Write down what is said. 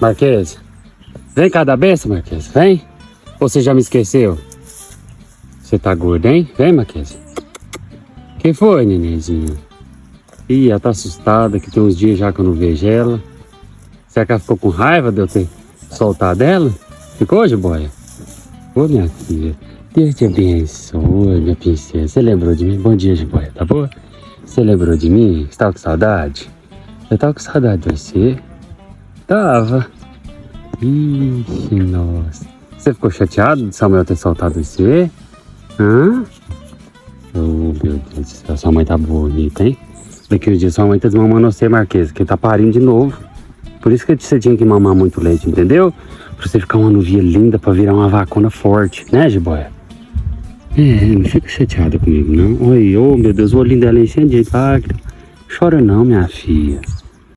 Marquesa, vem cá da benção, Marquesa, vem. Ou você já me esqueceu? Você tá gorda, hein? Vem, Marquesa. Quem foi, nenenzinho? Ih, ela tá assustada, que tem uns dias já que eu não vejo ela. Será que ela ficou com raiva de eu ter soltado ela? Ficou, Jiboia? Ô, minha filha, Deus te abençoe, minha princesa. Você lembrou de mim? Bom dia, Jiboia, tá boa? Você lembrou de mim? Você tava com saudade? Eu tava com saudade de você. Tava. Ixi, nossa. Você ficou chateado de Samuel ter soltado você? Hã? Oh, meu Deus do céu, sua mãe tá bonita, hein? Daquele dia sua mãe tá desmamando você, Marquesa, que tá parindo de novo. Por isso que você tinha que mamar muito leite, entendeu? Pra você ficar uma nuvia linda pra virar uma vacuna forte, né, Jiboia? É, não fica chateada comigo, não. Oi, oh meu Deus, o olhinho dela é enchendo de. Chora não, minha filha.